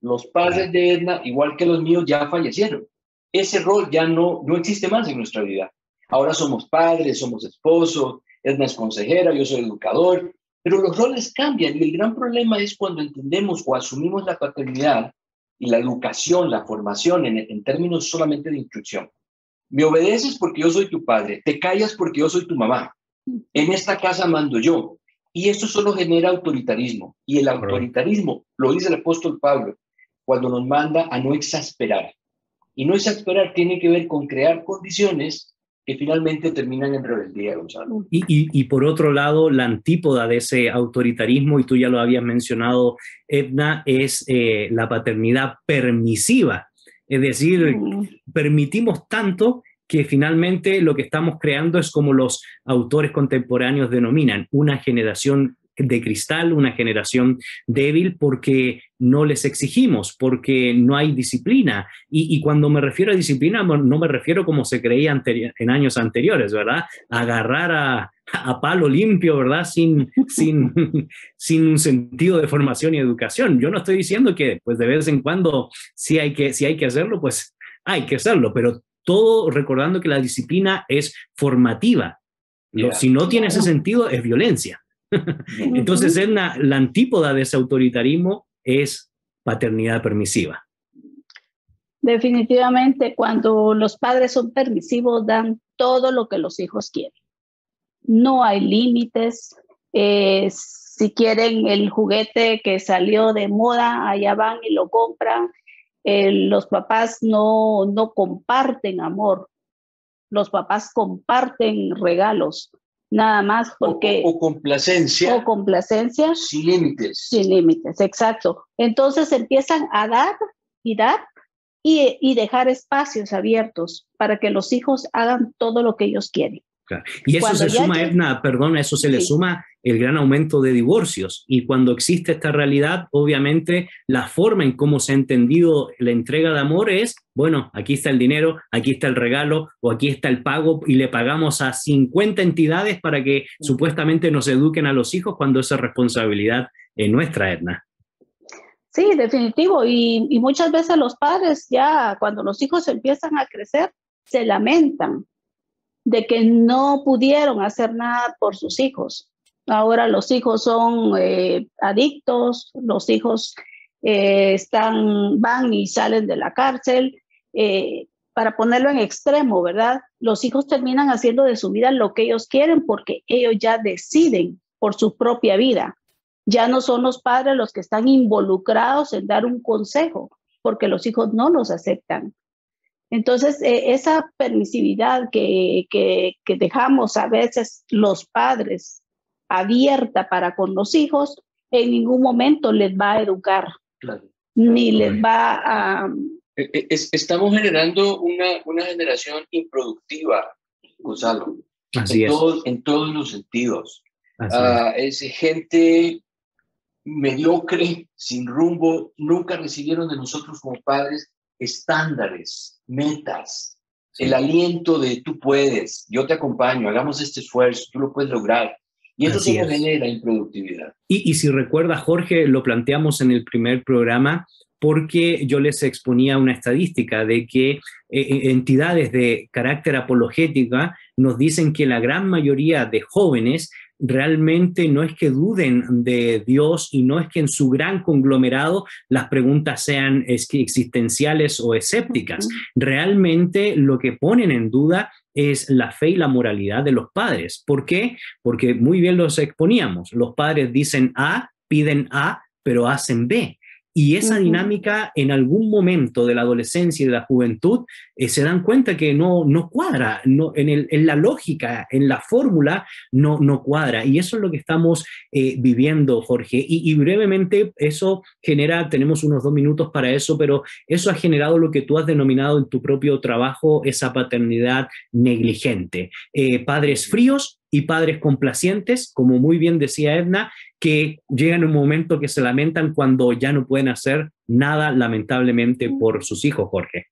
Los padres de Edna, igual que los míos, ya fallecieron. Ese rol ya no, no existe más en nuestra vida. Ahora somos padres, somos esposos, Edna es consejera, yo soy educador, pero los roles cambian y el gran problema es cuando entendemos o asumimos la paternidad y la educación, la formación en, términos solamente de instrucción. Me obedeces porque yo soy tu padre, te callas porque yo soy tu mamá. En esta casa mando yo. Y esto solo genera autoritarismo. Y el autoritarismo, lo dice el apóstol Pablo, cuando nos manda a no exasperar, Y no exasperar tiene que ver con crear condiciones que finalmente terminan en rebeldía, Gonzalo. Y, y, por otro lado, la antípoda de ese autoritarismo, y tú ya lo habías mencionado, Edna, es eh, la paternidad permisiva. Es decir, mm. permitimos tanto que finalmente lo que estamos creando es como los autores contemporáneos denominan, una generación de cristal, una generación débil porque no les exigimos, porque no hay disciplina. Y, cuando me refiero a disciplina, no me refiero como se creía en años anteriores, ¿verdad? Agarrar a, a palo limpio, ¿verdad? Sin, sin, sin un sentido de formación y educación. Yo no estoy diciendo que pues de vez en cuando si hay que, si hay que hacerlo, pues hay que hacerlo, pero todo recordando que la disciplina es formativa. Si no tiene ese sentido, es violencia. Entonces, la, la antípoda de ese autoritarismo es paternidad permisiva. Definitivamente, cuando los padres son permisivos, dan todo lo que los hijos quieren. No hay límites. Eh, si quieren el juguete que salió de moda, allá van y lo compran. Eh, los papás no, no comparten amor, los papás comparten regalos, nada más porque... O, complacencia. O complacencia. Sin límites. Sin límites, exacto. Entonces empiezan a dar y dar y, y dejar espacios abiertos para que los hijos hagan todo lo que ellos quieren. Y eso se suma, Edna, perdón, eso se le suma el gran aumento de divorcios. Y cuando existe esta realidad, obviamente la forma en cómo se ha entendido la entrega de amor es, bueno, aquí está el dinero, aquí está el regalo o aquí está el pago y le pagamos a 50 entidades para que supuestamente nos eduquen a los hijos cuando esa responsabilidad es nuestra, Edna. Sí, definitivo. Y, y muchas veces los padres ya cuando los hijos empiezan a crecer, se lamentan de que no pudieron hacer nada por sus hijos. Ahora los hijos son eh, adictos, los hijos eh, van y salen de la cárcel. Eh, para ponerlo en extremo, ¿verdad? Los hijos terminan haciendo de su vida lo que ellos quieren porque ellos ya deciden por su propia vida. Ya no son los padres los que están involucrados en dar un consejo porque los hijos no los aceptan. Entonces, esa permisividad que, que, dejamos a veces los padres abierta para con los hijos, en ningún momento les va a educar, ni les va a... E, e, estamos generando una, una generación improductiva, Gonzalo, en, Todos, en todos los sentidos. Ah, es. gente mediocre, sin rumbo, nunca recibieron de nosotros como padres estándares, metas, el aliento de tú puedes, yo te acompaño, hagamos este esfuerzo, tú lo puedes lograr. Y eso sí genera improductividad. Y, y si recuerda, Jorge, lo planteamos en el primer programa, porque yo les exponía una estadística de que eh, eh, entidades de carácter apologética nos dicen que la gran mayoría de jóvenes realmente no es que duden de Dios y no es que en su gran conglomerado las preguntas sean existenciales o escépticas. Realmente lo que ponen en duda es la fe y la moralidad de los padres. ¿Por qué? Porque muy bien los exponíamos. Los padres dicen A, piden A, pero hacen B. Y esa dinámica en algún momento de la adolescencia y de la juventud eh, se dan cuenta que no, no cuadra, no, en, el, en la lógica, en la fórmula, no, no cuadra. Y eso es lo que estamos eh, viviendo, Jorge. Y, y, brevemente, eso genera, tenemos unos dos minutos para eso, pero eso ha generado lo que tú has denominado en tu propio trabajo, esa paternidad negligente. Eh, padres fríos y padres complacientes, como muy bien decía Edna, que llegan un momento que se lamentan cuando ya no pueden hacer nada, lamentablemente, por sus hijos, Jorge.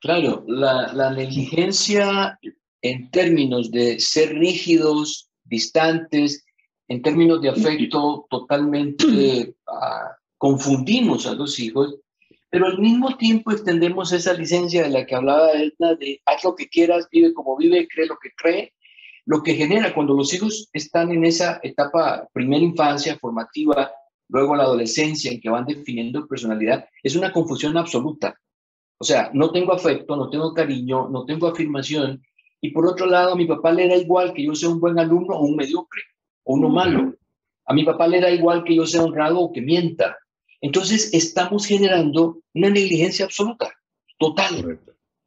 Claro, la, negligencia en términos de ser rígidos, distantes, en términos de afecto, totalmente ah, confundimos a los hijos, pero al mismo tiempo extendemos esa licencia de la que hablaba Edna, de haz lo que quieras, vive como vive, cree lo que cree, lo que genera cuando los hijos están en esa etapa, primera infancia, formativa, luego la adolescencia, en que van definiendo personalidad, es una confusión absoluta. O sea, no tengo afecto, no tengo cariño, no tengo afirmación, y por otro lado, a mi papá le da igual que yo sea un buen alumno o un mediocre, o uno malo. A mi papá le da igual que yo sea honrado o que mienta. Entonces, estamos generando una negligencia absoluta. total.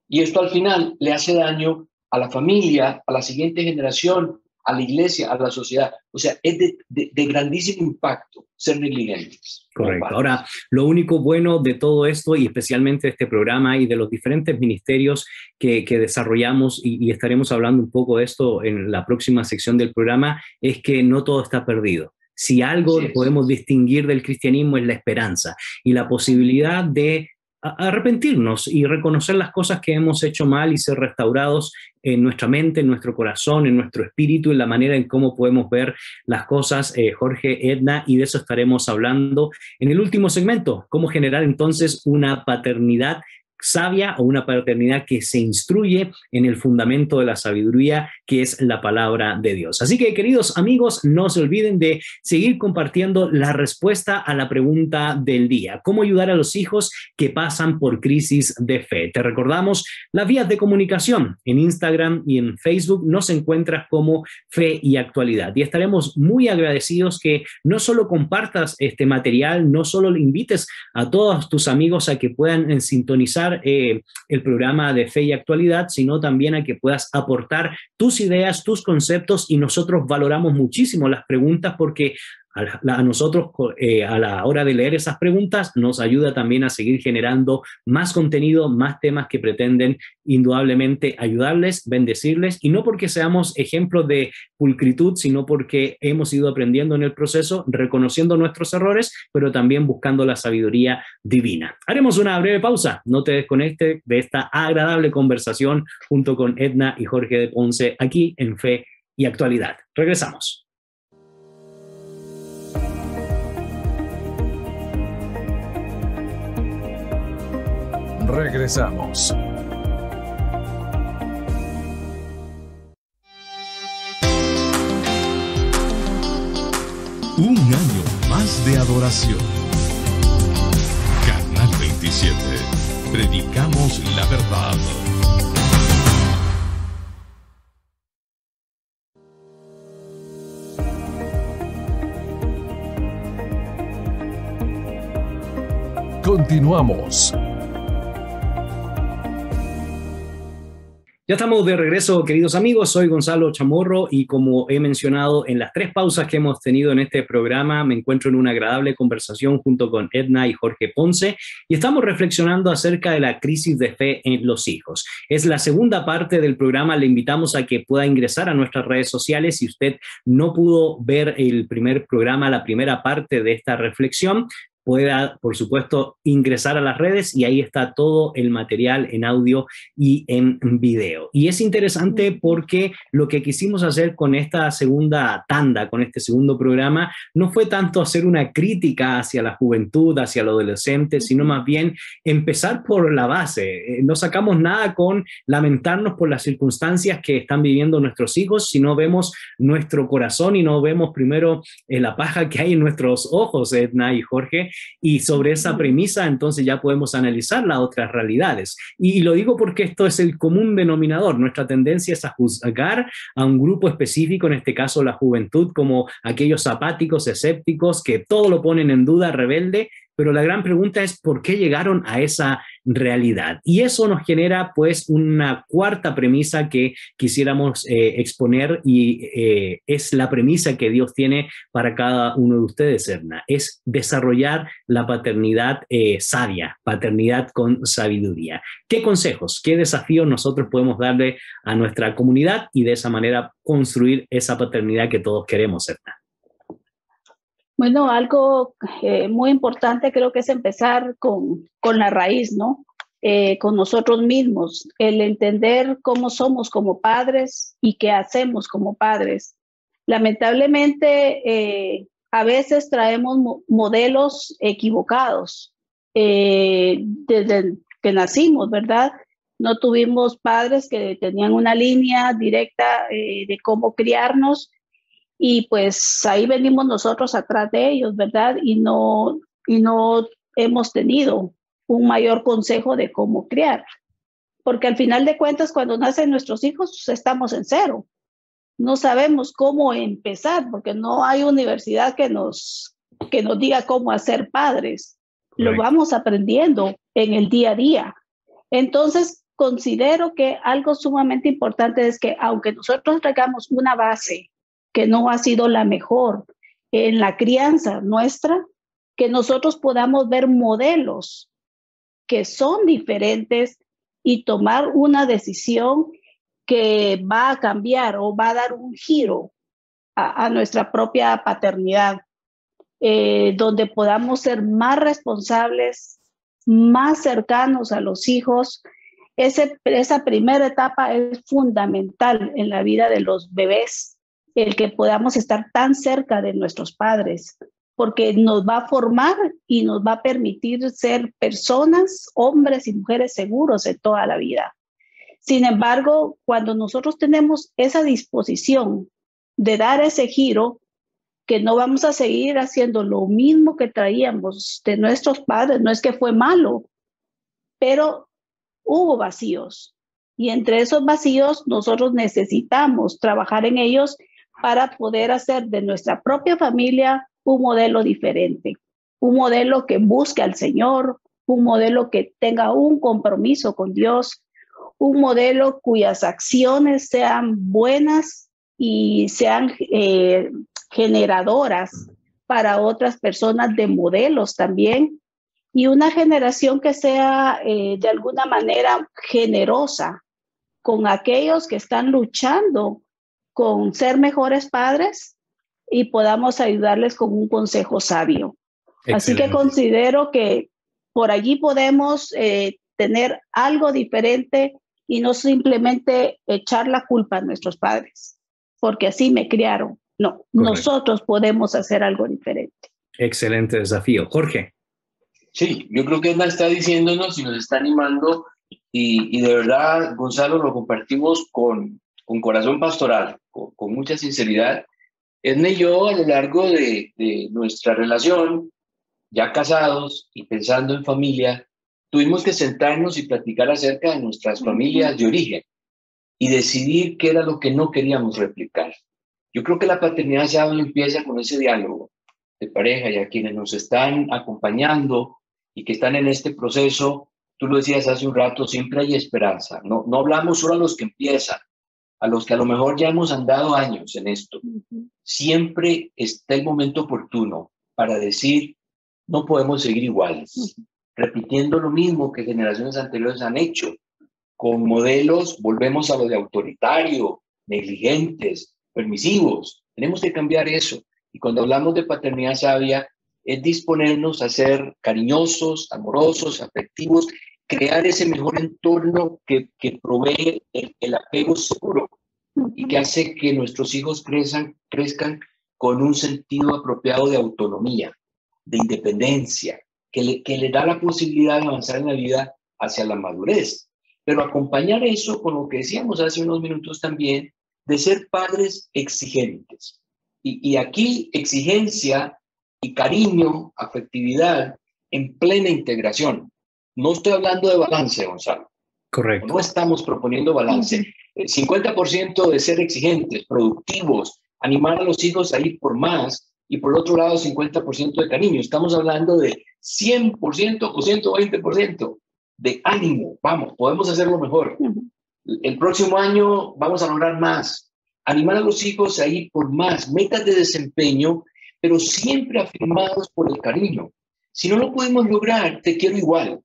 Y esto al final le hace daño a la familia, a la siguiente generación, a la iglesia, a la sociedad. O sea, es de, grandísimo impacto ser negligentes. Correcto. Ahora, lo único bueno de todo esto, y especialmente de este programa y de los diferentes ministerios que, desarrollamos, y, estaremos hablando un poco de esto en la próxima sección del programa, es que no todo está perdido. Si algo podemos distinguir del cristianismo es la esperanza y la posibilidad de arrepentirnos y reconocer las cosas que hemos hecho mal y ser restaurados en nuestra mente, en nuestro corazón, en nuestro espíritu, en la manera en cómo podemos ver las cosas, eh, Jorge, Edna, y de eso estaremos hablando en el último segmento, cómo generar entonces una paternidad sabia o una paternidad que se instruye en el fundamento de la sabiduría que es la palabra de Dios. Así que queridos amigos, no se olviden de seguir compartiendo la respuesta a la pregunta del día, ¿cómo ayudar a los hijos que pasan por crisis de fe? Te recordamos las vías de comunicación en Instagram y en Facebook nos encuentras como Fe y Actualidad y estaremos muy agradecidos que no solo compartas este material, no solo le invites a todos tus amigos a que puedan sintonizar eh, el programa de fe y actualidad, sino también a que puedas aportar tus ideas, tus conceptos y nosotros valoramos muchísimo las preguntas porque a, nosotros eh, a la hora de leer esas preguntas nos ayuda también a seguir generando más contenido, más temas que pretenden indudablemente ayudarles, bendecirles, y no porque seamos ejemplos de pulcritud, sino porque hemos ido aprendiendo en el proceso, reconociendo nuestros errores, pero también buscando la sabiduría divina. Haremos una breve pausa, no te desconectes de esta agradable conversación junto con Edna y Jorge de Ponce aquí en Fe y Actualidad. Regresamos. Regresamos. Un año más de adoración. Canal 27. Predicamos la verdad. Continuamos. Ya estamos de regreso, queridos amigos. Soy Gonzalo Chamorro y como he mencionado en las tres pausas que hemos tenido en este programa, me encuentro en una agradable conversación junto con Edna y Jorge Ponce y estamos reflexionando acerca de la crisis de fe en los hijos. Es la segunda parte del programa. Le invitamos a que pueda ingresar a nuestras redes sociales. Si usted no pudo ver el primer programa, la primera parte de esta reflexión, pueda, por supuesto, ingresar a las redes y ahí está todo el material en audio y en video. Y es interesante porque lo que quisimos hacer con esta segunda tanda, con este segundo programa, no fue tanto hacer una crítica hacia la juventud, hacia los adolescentes, sino más bien empezar por la base. Eh, no sacamos nada con lamentarnos por las circunstancias que están viviendo nuestros hijos, sino vemos nuestro corazón y no vemos primero eh, la paja que hay en nuestros ojos, Edna y Jorge, y sobre esa premisa entonces ya podemos analizar las otras realidades. Y, lo digo porque esto es el común denominador. Nuestra tendencia es a juzgar a un grupo específico, en este caso la juventud, como aquellos apáticos, escépticos, que todo lo ponen en duda, rebelde, pero la gran pregunta es por qué llegaron a esa realidad. Y eso nos genera pues una cuarta premisa que quisiéramos eh, exponer y eh, es la premisa que Dios tiene para cada uno de ustedes, Erna, es desarrollar la paternidad eh, sabia, paternidad con sabiduría. ¿Qué consejos, qué desafíos nosotros podemos darle a nuestra comunidad y de esa manera construir esa paternidad que todos queremos, Erna? Bueno, algo eh, muy importante creo que es empezar con, con la raíz, ¿no? Eh, con nosotros mismos, el entender cómo somos como padres y qué hacemos como padres. Lamentablemente, eh, a veces traemos modelos equivocados desde que nacimos, ¿verdad? No tuvimos padres que tenían una línea directa de cómo criarnos y pues ahí venimos nosotros atrás de ellos, ¿verdad? Y no, y no hemos tenido un mayor consejo de cómo criar. Porque al final de cuentas, cuando nacen nuestros hijos, estamos en cero. No sabemos cómo empezar, porque no hay universidad que nos, que nos diga cómo hacer padres. Lo vamos aprendiendo en el día a día. Entonces, considero que algo sumamente importante es que aunque nosotros traigamos una base que no ha sido la mejor en la crianza nuestra, que nosotros podamos ver modelos que son diferentes y tomar una decisión que va a cambiar o va a dar un giro a, nuestra propia paternidad, eh, donde podamos ser más responsables, más cercanos a los hijos. Esa primera etapa es fundamental en la vida de los bebés, el que podamos estar tan cerca de nuestros padres, porque nos va a formar y nos va a permitir ser personas, hombres y mujeres seguros en toda la vida. Sin embargo, cuando nosotros tenemos esa disposición de dar ese giro, que no vamos a seguir haciendo lo mismo que traíamos de nuestros padres, no es que fue malo, pero hubo vacíos. Y entre esos vacíos nosotros necesitamos trabajar en ellos para poder hacer de nuestra propia familia un modelo diferente, un modelo que busque al Señor, un modelo que tenga un compromiso con Dios, un modelo cuyas acciones sean buenas y sean eh, generadoras para otras personas de modelos también, y una generación que sea eh, de alguna manera generosa con aquellos que están luchando con ser mejores padres y podamos ayudarles con un consejo sabio. Así que considero que por allí podemos eh, tener algo diferente y no simplemente echar la culpa a nuestros padres, porque así me criaron. No, nosotros podemos hacer algo diferente. Excelente desafío. Jorge. Sí, yo creo que Edna está diciéndonos y nos está animando y, de verdad, Gonzalo, lo compartimos con, con corazón pastoral, con, mucha sinceridad. Edna y yo a lo largo de, de nuestra relación, ya casados y pensando en familia, tuvimos que sentarnos y platicar acerca de nuestras familias de origen y decidir qué era lo que no queríamos replicar. Yo creo que la paternidad ya empieza con ese diálogo de pareja y a quienes nos están acompañando y que están en este proceso, tú lo decías hace un rato, siempre hay esperanza. No, no hablamos solo a los que empiezan, a los que a lo mejor ya hemos andado años en esto. Siempre está el momento oportuno para decir, no podemos seguir iguales repitiendo lo mismo que generaciones anteriores han hecho, con modelos, volvemos a lo de autoritario, negligentes, permisivos. Tenemos que cambiar eso. Y cuando hablamos de paternidad sabia, es disponernos a ser cariñosos, amorosos, afectivos, crear ese mejor entorno que, que provee el, el, apego seguro y que hace que nuestros hijos crezcan, crezcan con un sentido apropiado de autonomía, de independencia, que le, da la posibilidad de avanzar en la vida hacia la madurez. Pero acompañar eso con lo que decíamos hace unos minutos también, de ser padres exigentes. Y, y aquí exigencia y cariño, afectividad en plena integración. No estoy hablando de balance, Gonzalo. Correcto. No estamos proponiendo balance. El 50% de ser exigentes, productivos, animar a los hijos a ir por más y por otro lado 50% de cariño. Estamos hablando de 100% o 120% de ánimo. Vamos, podemos hacerlo mejor. El próximo año vamos a lograr más. Animar a los hijos a ir por más, metas de desempeño, pero siempre afirmados por el cariño. Si no lo podemos lograr, te quiero igual.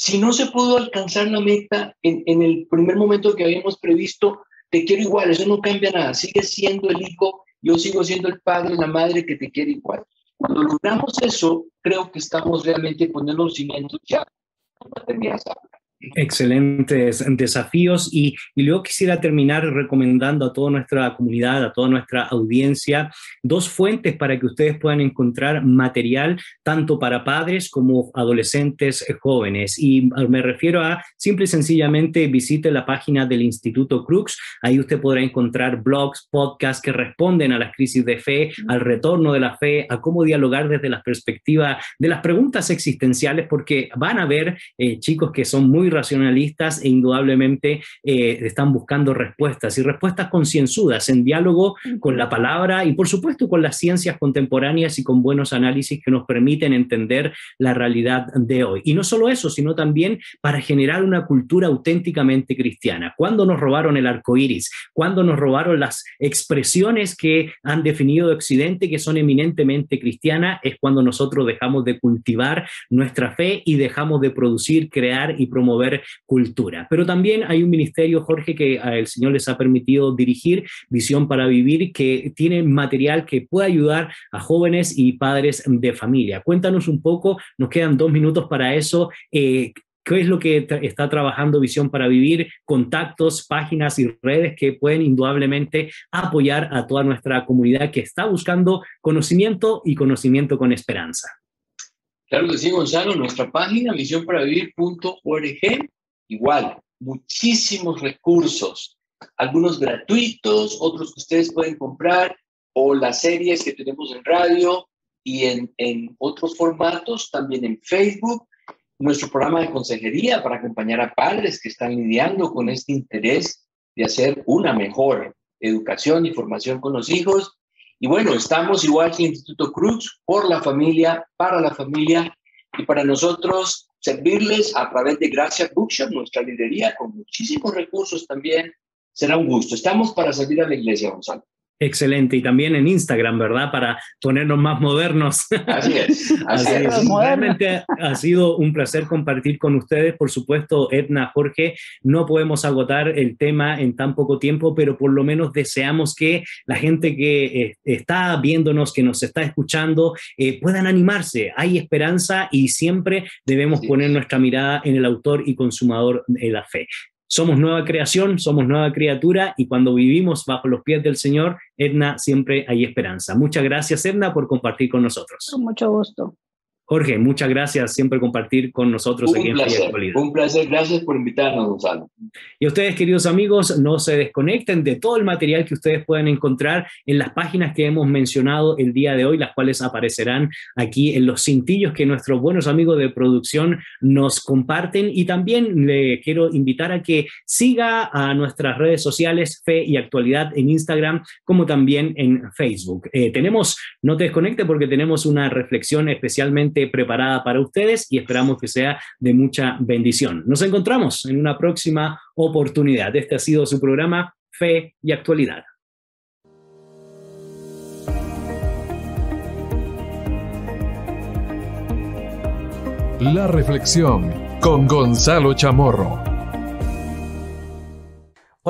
Si no se pudo alcanzar la meta en, en el primer momento que habíamos previsto, te quiero igual. Eso no cambia nada. Sigue siendo el hijo, yo sigo siendo el padre, la madre que te quiere igual. Cuando logramos eso, creo que estamos realmente poniendo los cimientos ya Excelentes desafíos y, y, luego quisiera terminar recomendando a toda nuestra comunidad, a toda nuestra audiencia, dos fuentes para que ustedes puedan encontrar material tanto para padres como adolescentes jóvenes. Y me refiero a simple y sencillamente visite la página del Instituto Crux, ahí usted podrá encontrar blogs, podcasts que responden a las crisis de fe, al retorno de la fe, a cómo dialogar desde la perspectiva de las preguntas existenciales, porque van a ver eh, chicos que son muy muy racionalistas e indudablemente eh, están buscando respuestas y respuestas concienzudas en diálogo con la palabra y por supuesto con las ciencias contemporáneas y con buenos análisis que nos permiten entender la realidad de hoy. Y no solo eso, sino también para generar una cultura auténticamente cristiana. ¿Cuándo nos robaron el arco iris? ¿Cuándo nos robaron las expresiones que han definido Occidente que son eminentemente cristianas? Es cuando nosotros dejamos de cultivar nuestra fe y dejamos de producir, crear y promover cultura. Pero también hay un ministerio, Jorge, que el Señor les ha permitido dirigir, Visión para Vivir, que tiene material que puede ayudar a jóvenes y padres de familia. Cuéntanos un poco, nos quedan dos minutos para eso. Eh, ¿Qué es lo que está trabajando Visión para Vivir? Contactos, páginas y redes que pueden indudablemente apoyar a toda nuestra comunidad que está buscando conocimiento y conocimiento con esperanza. Claro que sí, Gonzalo. Nuestra página, visiónparavivir.org, igual, muchísimos recursos, algunos gratuitos, otros que ustedes pueden comprar, o las series que tenemos en radio y en, en otros formatos, también en Facebook nuestro programa de consejería para acompañar a padres que están lidiando con este interés de hacer una mejor educación y formación con los hijos. Y bueno, estamos igual que Instituto Cruz, por la familia, para la familia y para nosotros servirles a través de Gracia Bookshop, nuestra librería, con muchísimos recursos también. Será un gusto. Estamos para servir a la iglesia, Gonzalo. Excelente. Y también en Instagram, ¿verdad? Para ponernos más modernos. Así es. Así, es. Realmente ha sido un placer compartir con ustedes. Por supuesto, Edna, Jorge, no podemos agotar el tema en tan poco tiempo, pero por lo menos deseamos que la gente que eh, está viéndonos, que nos está escuchando, eh, puedan animarse. Hay esperanza y siempre debemos poner nuestra mirada en el autor y consumador de la fe. Somos nueva creación, somos nueva criatura y cuando vivimos bajo los pies del Señor, Edna, siempre hay esperanza. Muchas gracias, Edna, por compartir con nosotros. Con mucho gusto. Jorge, muchas gracias siempre compartir con nosotros un aquí placer, en Un placer, gracias por invitarnos, Gonzalo. Y ustedes, queridos amigos, no se desconecten de todo el material que ustedes pueden encontrar en las páginas que hemos mencionado el día de hoy, las cuales aparecerán aquí en los cintillos que nuestros buenos amigos de producción nos comparten. Y también le quiero invitar a que siga a nuestras redes sociales, Fe y Actualidad en Instagram, como también en Facebook. Eh, tenemos, no te desconecte porque tenemos una reflexión especialmente preparada para ustedes y esperamos que sea de mucha bendición. Nos encontramos en una próxima oportunidad. Este ha sido su programa Fe y Actualidad. La reflexión con Gonzalo Chamorro.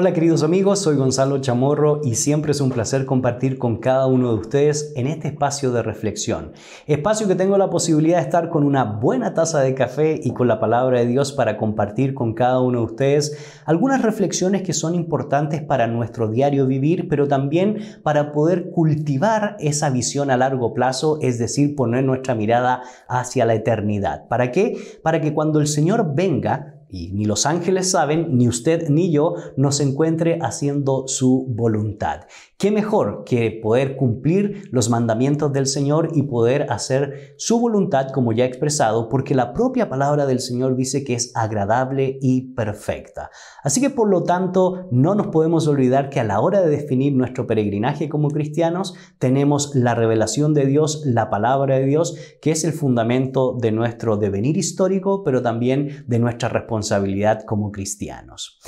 Hola queridos amigos, soy Gonzalo Chamorro y siempre es un placer compartir con cada uno de ustedes en este espacio de reflexión. Espacio que tengo la posibilidad de estar con una buena taza de café y con la palabra de Dios para compartir con cada uno de ustedes algunas reflexiones que son importantes para nuestro diario vivir, pero también para poder cultivar esa visión a largo plazo, es decir, poner nuestra mirada hacia la eternidad. ¿Para qué? Para que cuando el Señor venga, y ni los ángeles saben, ni usted ni yo nos encuentre haciendo su voluntad. ¿Qué mejor que poder cumplir los mandamientos del Señor y poder hacer su voluntad como ya he expresado? Porque la propia palabra del Señor dice que es agradable y perfecta. Así que por lo tanto no nos podemos olvidar que a la hora de definir nuestro peregrinaje como cristianos tenemos la revelación de Dios, la palabra de Dios, que es el fundamento de nuestro devenir histórico, pero también de nuestra responsabilidad como cristianos.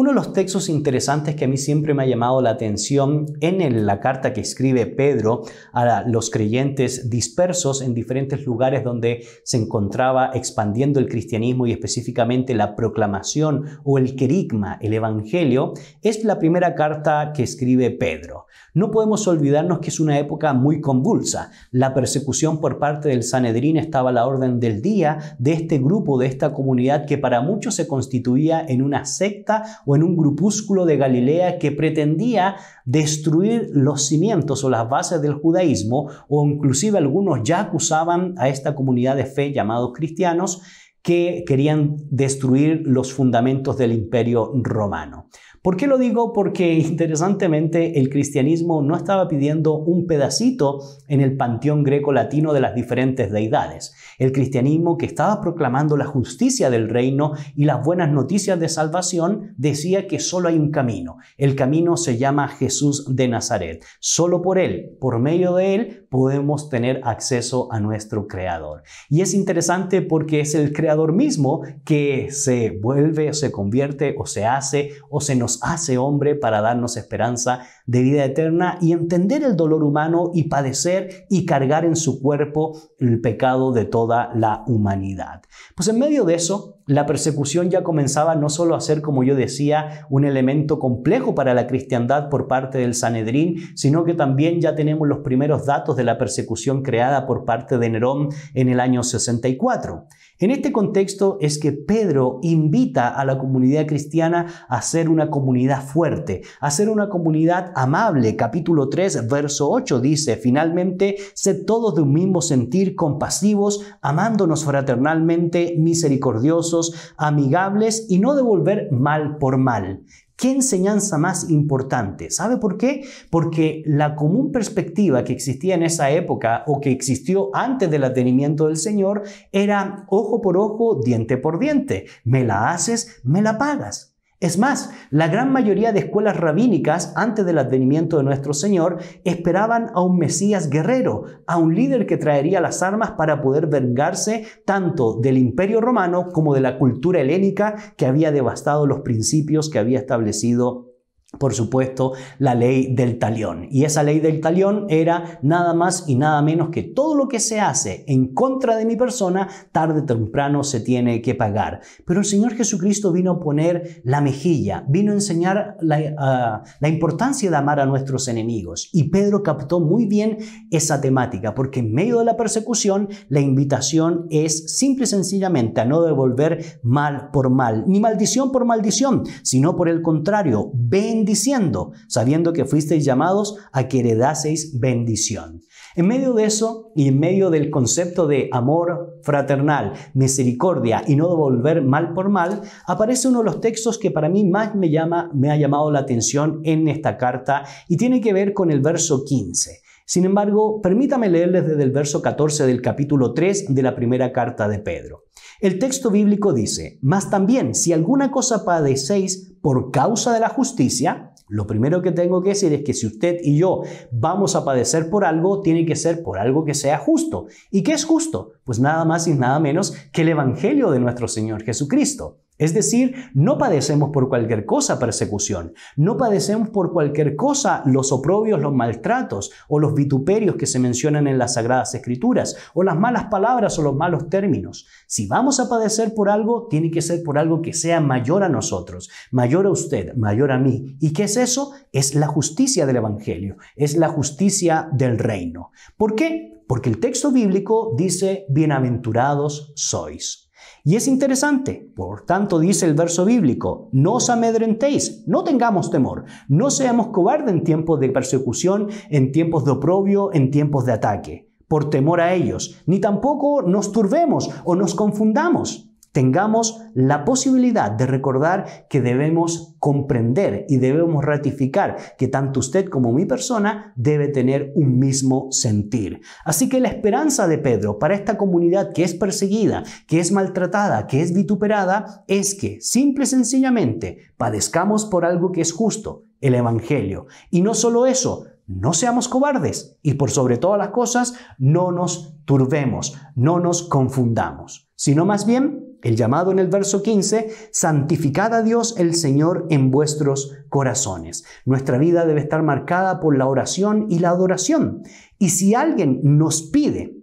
Uno de los textos interesantes que a mí siempre me ha llamado la atención en la carta que escribe Pedro a los creyentes dispersos en diferentes lugares donde se encontraba expandiendo el cristianismo y específicamente la proclamación o el querigma, el evangelio, es la primera carta que escribe Pedro. No podemos olvidarnos que es una época muy convulsa. La persecución por parte del Sanedrín estaba a la orden del día de este grupo, de esta comunidad que para muchos se constituía en una secta o en un grupúsculo de Galilea que pretendía destruir los cimientos o las bases del judaísmo o inclusive algunos ya acusaban a esta comunidad de fe llamados cristianos que querían destruir los fundamentos del imperio romano. ¿Por qué lo digo? Porque interesantemente el cristianismo no estaba pidiendo un pedacito en el panteón greco-latino de las diferentes deidades. El cristianismo que estaba proclamando la justicia del reino y las buenas noticias de salvación decía que solo hay un camino. El camino se llama Jesús de Nazaret. Solo por él, por medio de él, podemos tener acceso a nuestro Creador. Y es interesante porque es el Creador mismo que se vuelve, se convierte o se hace o se nos hace hombre para darnos esperanza de vida eterna y entender el dolor humano y padecer y cargar en su cuerpo el pecado de toda la humanidad. Pues en medio de eso, la persecución ya comenzaba no solo a ser, como yo decía, un elemento complejo para la cristiandad por parte del Sanedrín, sino que también ya tenemos los primeros datos de la persecución creada por parte de Nerón en el año 64. En este contexto es que Pedro invita a la comunidad cristiana a ser una comunidad fuerte, a ser una comunidad amable. Capítulo 3, verso 8 dice, finalmente, sed todos de un mismo sentir, compasivos, amándonos fraternalmente, misericordiosos, amigables y no devolver mal por mal. ¿Qué enseñanza más importante? ¿Sabe por qué? Porque la común perspectiva que existía en esa época o que existió antes del advenimiento del Señor era ojo por ojo, diente por diente. Me la haces, me la pagas. Es más, la gran mayoría de escuelas rabínicas antes del advenimiento de nuestro Señor esperaban a un Mesías guerrero, a un líder que traería las armas para poder vengarse tanto del imperio romano como de la cultura helénica que había devastado los principios que había establecido por supuesto, la ley del talión. Y esa ley del talión era nada más y nada menos que todo lo que se hace en contra de mi persona, tarde o temprano se tiene que pagar. Pero el Señor Jesucristo vino a poner la mejilla, vino a enseñar la, ah, la importancia de amar a nuestros enemigos. Y Pedro captó muy bien esa temática, porque en medio de la persecución, la invitación es simple y sencillamente a no devolver mal por mal, ni maldición por maldición, sino por el contrario, ven bendiciendo, sabiendo que fuisteis llamados a que heredaseis bendición. En medio de eso y en medio del concepto de amor fraternal, misericordia y no devolver mal por mal, aparece uno de los textos que para mí más me, llama, me ha llamado la atención en esta carta y tiene que ver con el verso 15. Sin embargo, permítame leerles desde el verso 14 del capítulo 3 de la primera carta de Pedro. El texto bíblico dice, Mas también, si alguna cosa padecéis por causa de la justicia, lo primero que tengo que decir es que si usted y yo vamos a padecer por algo, tiene que ser por algo que sea justo. ¿Y qué es justo? Pues nada más y nada menos que el Evangelio de nuestro Señor Jesucristo. Es decir, no padecemos por cualquier cosa persecución, no padecemos por cualquier cosa los oprobios, los maltratos o los vituperios que se mencionan en las Sagradas Escrituras, o las malas palabras o los malos términos. Si vamos a padecer por algo, tiene que ser por algo que sea mayor a nosotros, mayor a usted, mayor a mí. ¿Y qué es eso? Es la justicia del Evangelio, es la justicia del reino. ¿Por qué? Porque el texto bíblico dice, bienaventurados sois. Y es interesante, por tanto dice el verso bíblico, no os amedrentéis, no tengamos temor, no seamos cobardes en tiempos de persecución, en tiempos de oprobio, en tiempos de ataque, por temor a ellos, ni tampoco nos turbemos o nos confundamos tengamos la posibilidad de recordar que debemos comprender y debemos ratificar que tanto usted como mi persona debe tener un mismo sentir. Así que la esperanza de Pedro para esta comunidad que es perseguida, que es maltratada, que es vituperada, es que simple y sencillamente padezcamos por algo que es justo, el Evangelio. Y no solo eso, no seamos cobardes y por sobre todas las cosas no nos turbemos, no nos confundamos, sino más bien el llamado en el verso 15, santificad a Dios el Señor en vuestros corazones. Nuestra vida debe estar marcada por la oración y la adoración. Y si alguien nos pide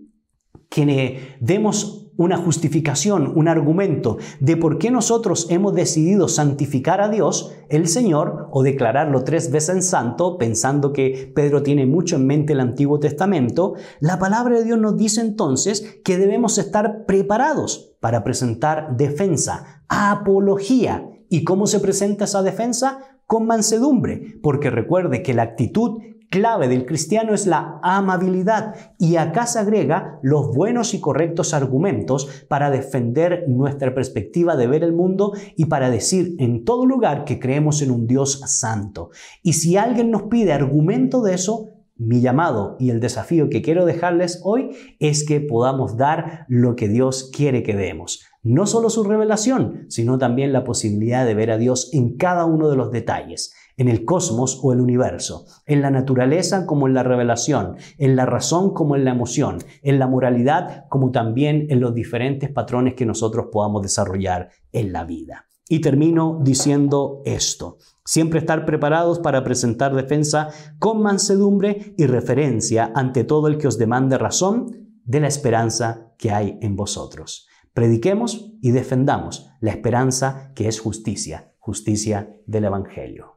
que demos una justificación, un argumento de por qué nosotros hemos decidido santificar a Dios, el Señor, o declararlo tres veces en santo, pensando que Pedro tiene mucho en mente el Antiguo Testamento, la palabra de Dios nos dice entonces que debemos estar preparados para presentar defensa, apología. ¿Y cómo se presenta esa defensa? Con mansedumbre, porque recuerde que la actitud clave del cristiano es la amabilidad y acá se agrega los buenos y correctos argumentos para defender nuestra perspectiva de ver el mundo y para decir en todo lugar que creemos en un Dios santo. Y si alguien nos pide argumento de eso, mi llamado y el desafío que quiero dejarles hoy es que podamos dar lo que Dios quiere que demos. No solo su revelación, sino también la posibilidad de ver a Dios en cada uno de los detalles en el cosmos o el universo, en la naturaleza como en la revelación, en la razón como en la emoción, en la moralidad como también en los diferentes patrones que nosotros podamos desarrollar en la vida. Y termino diciendo esto. Siempre estar preparados para presentar defensa con mansedumbre y referencia ante todo el que os demande razón de la esperanza que hay en vosotros. Prediquemos y defendamos la esperanza que es justicia, justicia del Evangelio.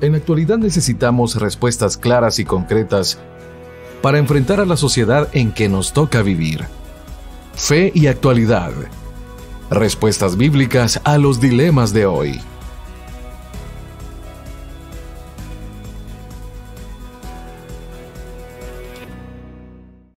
En la actualidad necesitamos respuestas claras y concretas para enfrentar a la sociedad en que nos toca vivir. Fe y actualidad. Respuestas bíblicas a los dilemas de hoy.